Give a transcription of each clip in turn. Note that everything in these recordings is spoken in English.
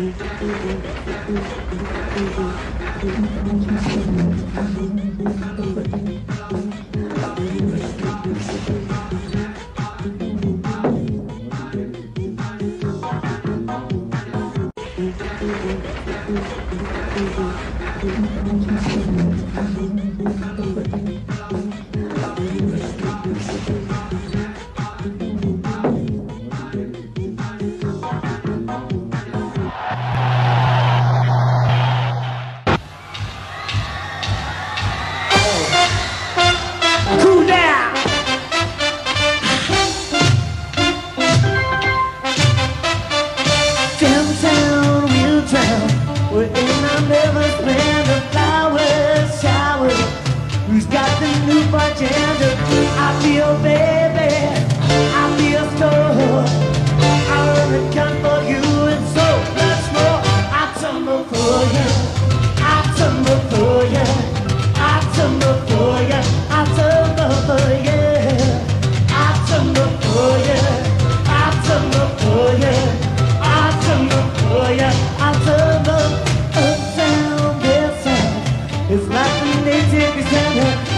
Thank you.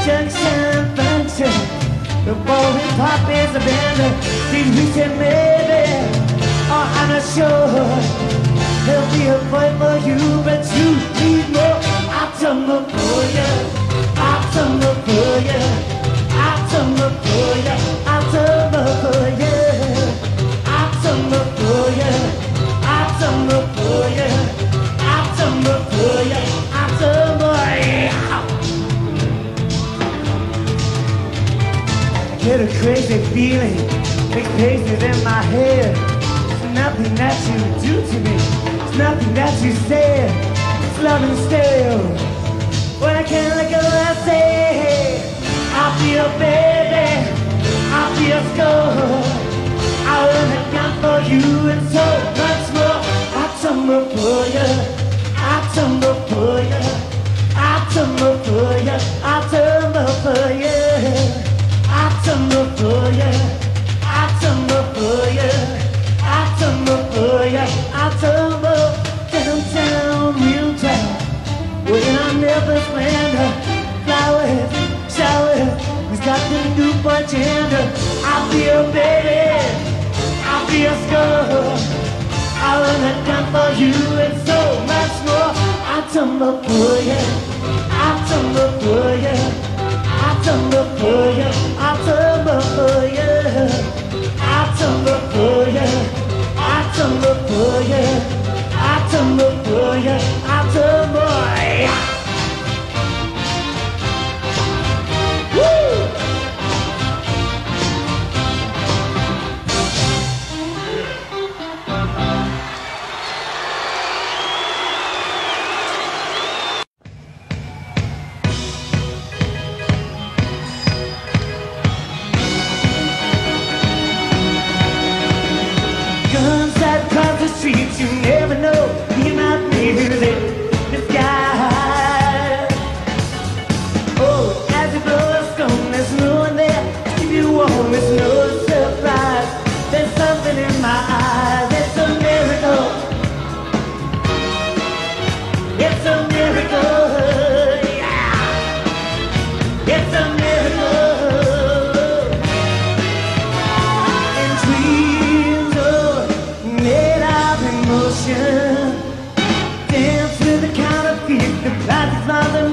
Junction function. The boy hip hop is a did we say maybe? Oh, I'm not sure. There'll be a fight for you, but you need more. Tumble for you, tumble for you, tumble for you, tumble for you, tumble for you, tumble for you, Get a crazy feeling, make faces in my head. It's nothing that you do to me, it's nothing that you say. It's love and still. When I can't let go, I say, I feel baby, I feel score. I run a gun for you and so much more. I tumble for you, I tumble for you, I tumble for you, I tumble for you. I tumble for you. I tumble for you. I tumble tumble for you. I tumble for you. I tumble for you. I tumble for you. Plastic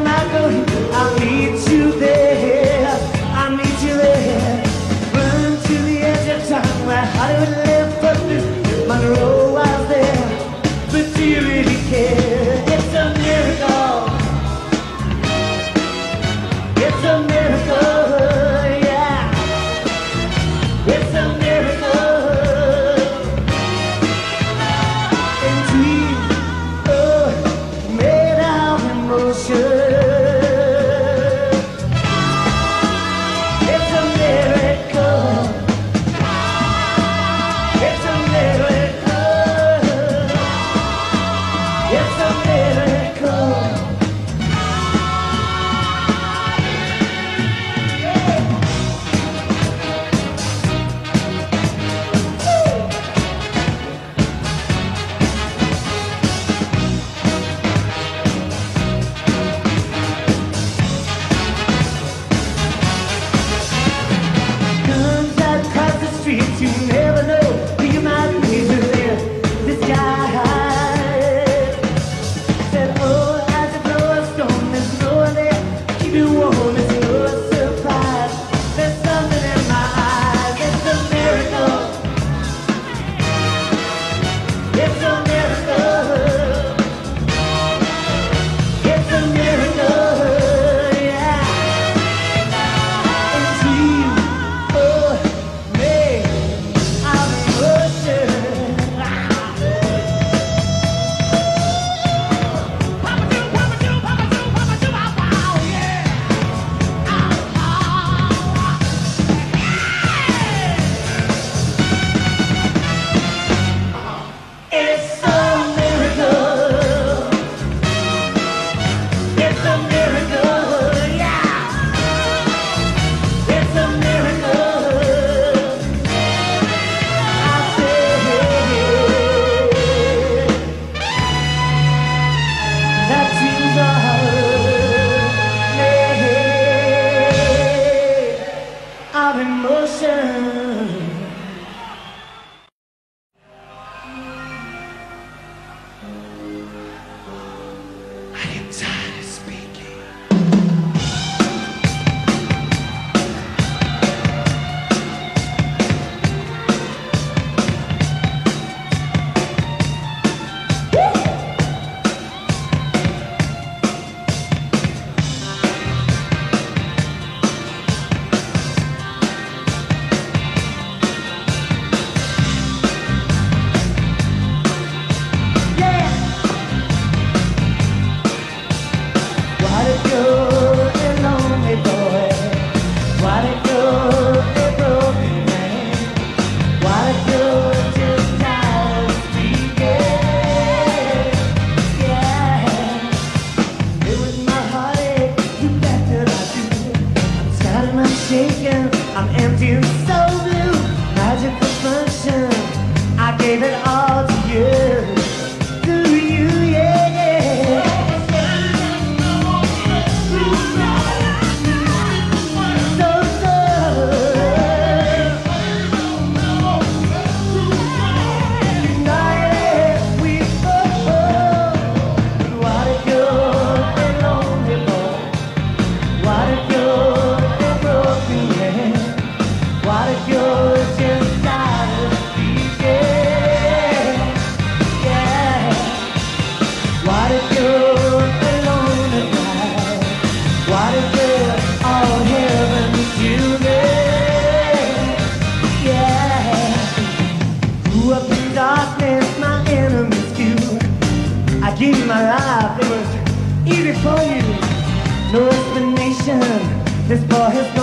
What we have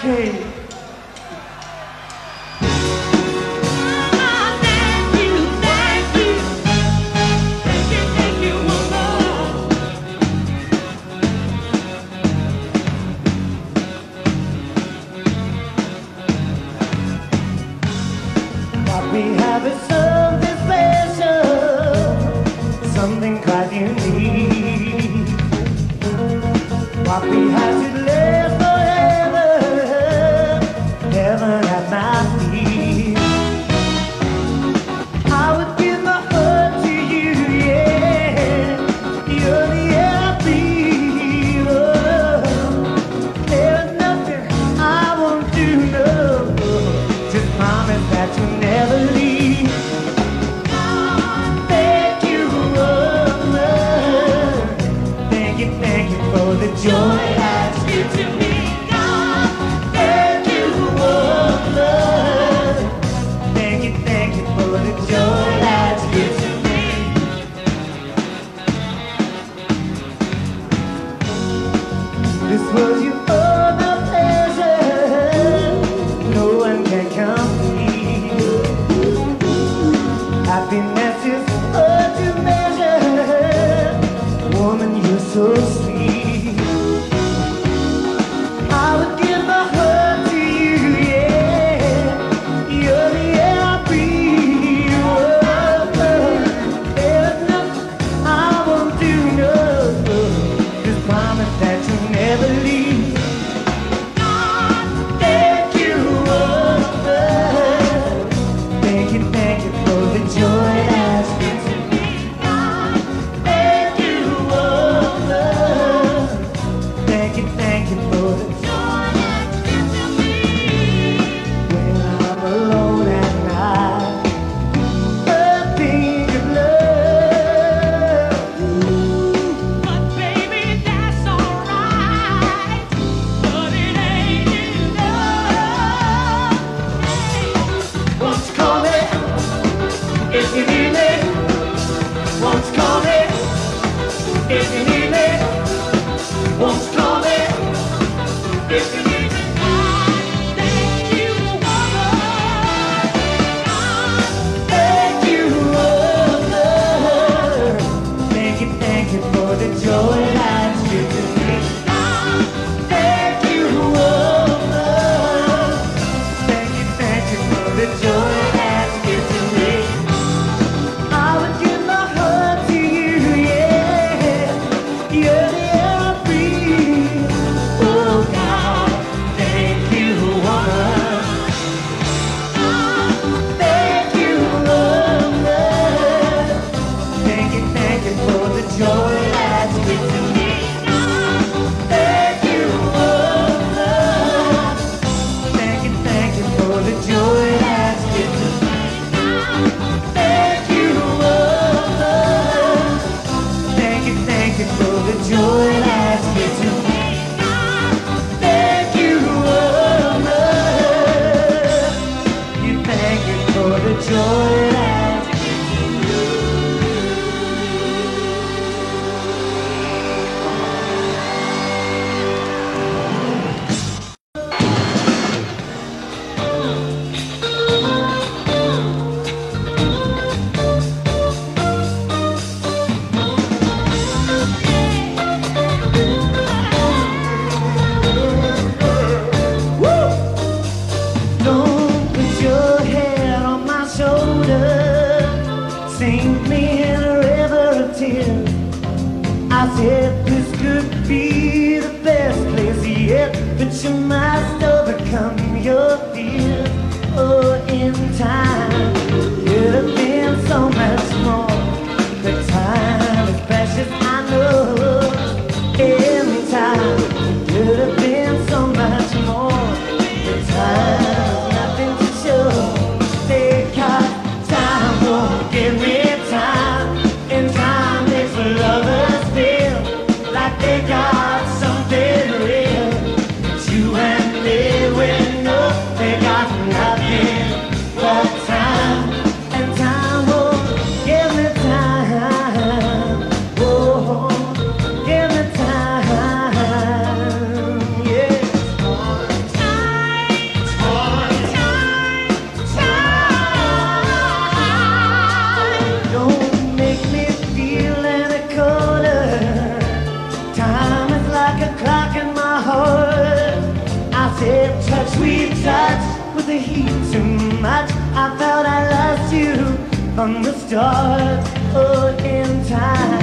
to happiness. thank you for the joy life's given said this could be the best place yet But you must overcome your fear. Oh, in time. start again time.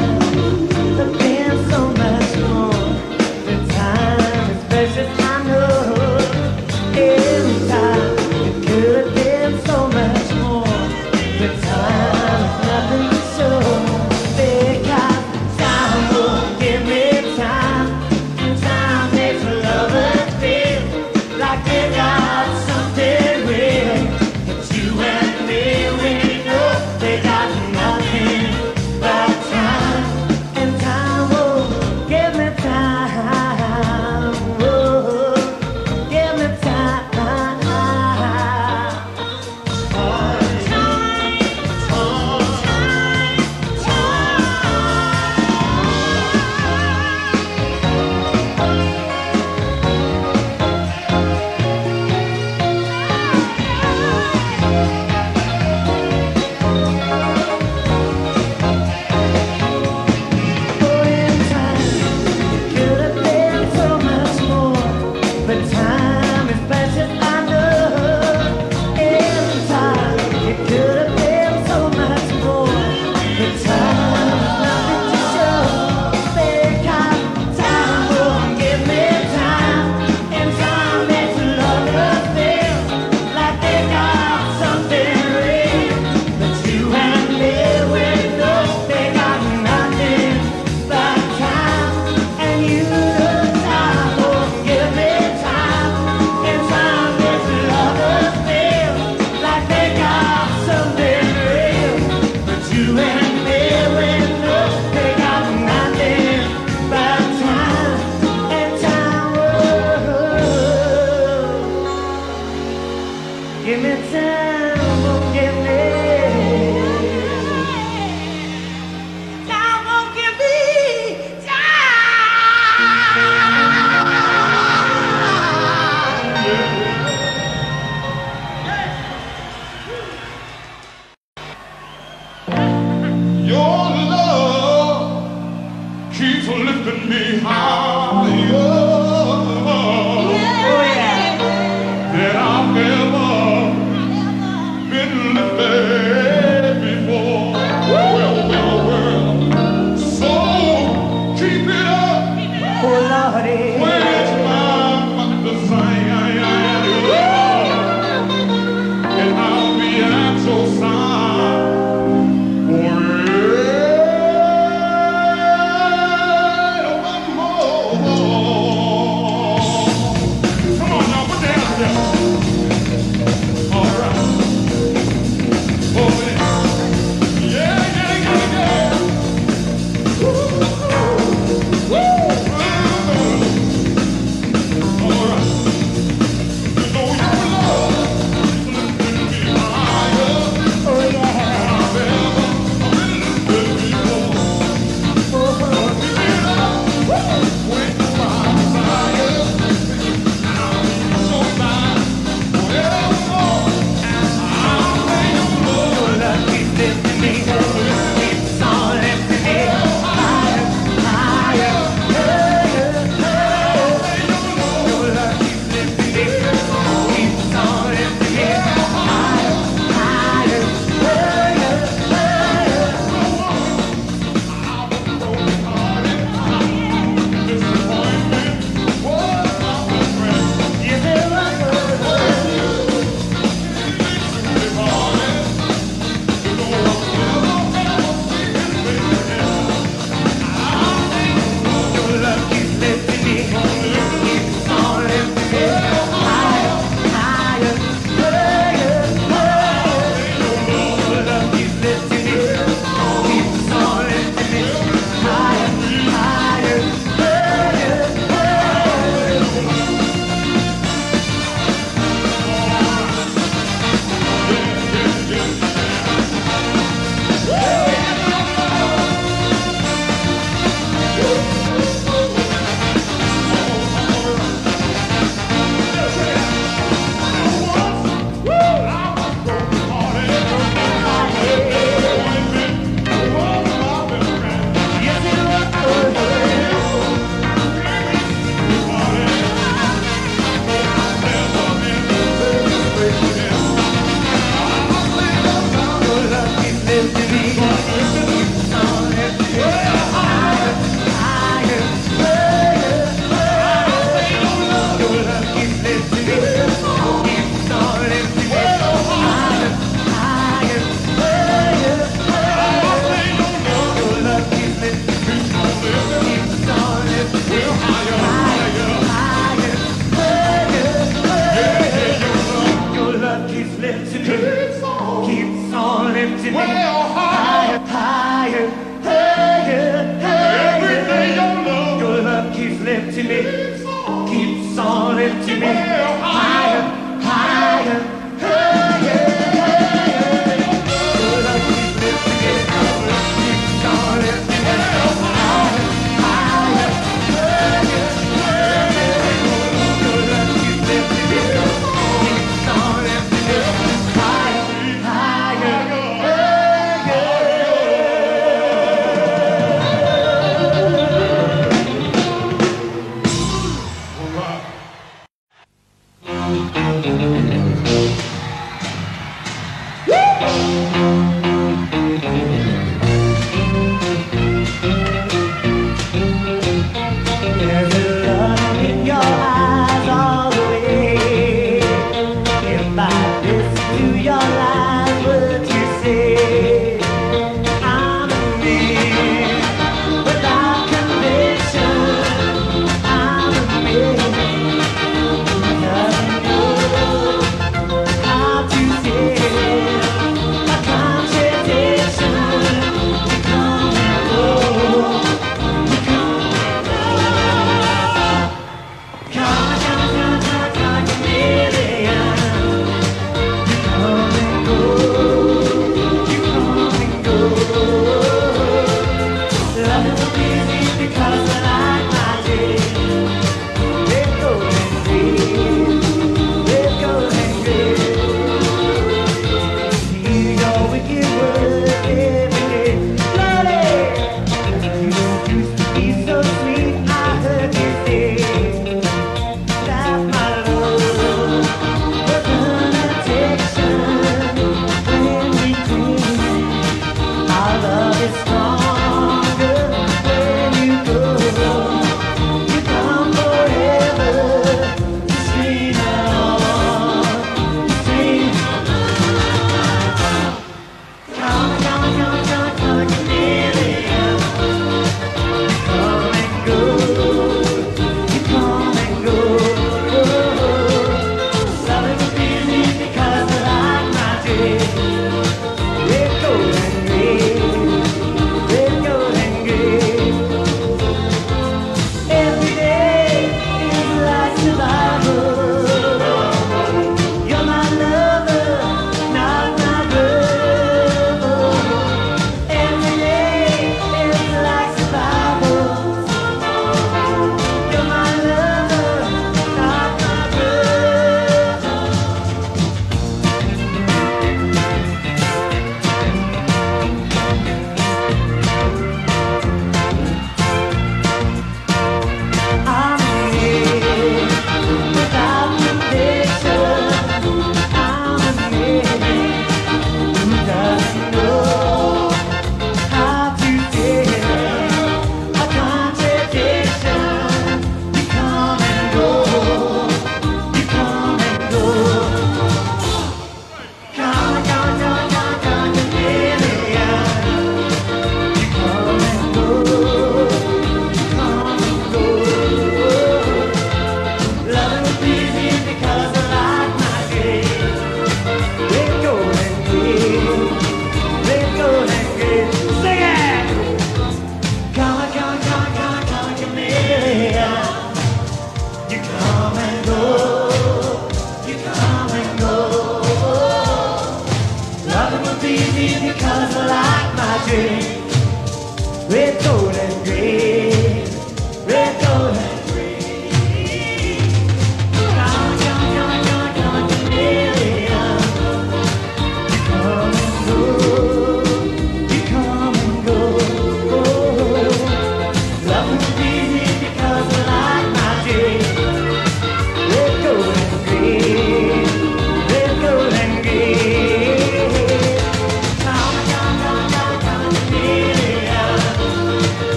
keeps lifting me. Keeps on, keeps on lifting me. Well, higher, higher, higher, higher. Every day your love, your love keeps lifting me. Keeps on, keeps on lifting me. Well, higher.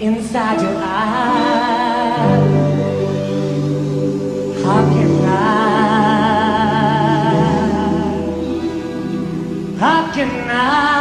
inside your eyes, How can I? How can I?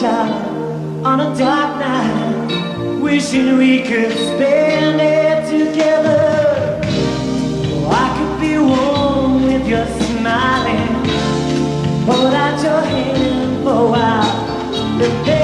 Child on a dark night, wishing we could spend it together. Oh, I could be warm with your smiling. Hold out your hand for a while.